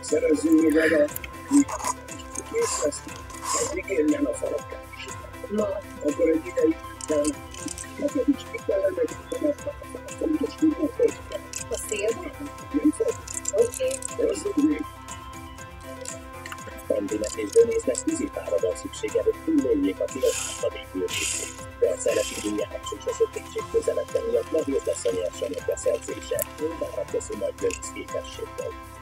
szerezzünk meg arra, hogy kész lesz, addig érjen a falakát. Na, akkor egy ideig után, neked is ki kellene jutni a fontos tudókhoz. A szélben? Nem fog? Oké. Okay. még. Bendinek és Dönésznek vízipára van szüksége, hogy túléljék a tiltásra végül részét. De a szerepi és a sötétség közelette miatt nehéz lesz a nyersanyag beszerzése, bár a köszönhet Dönész képességgel.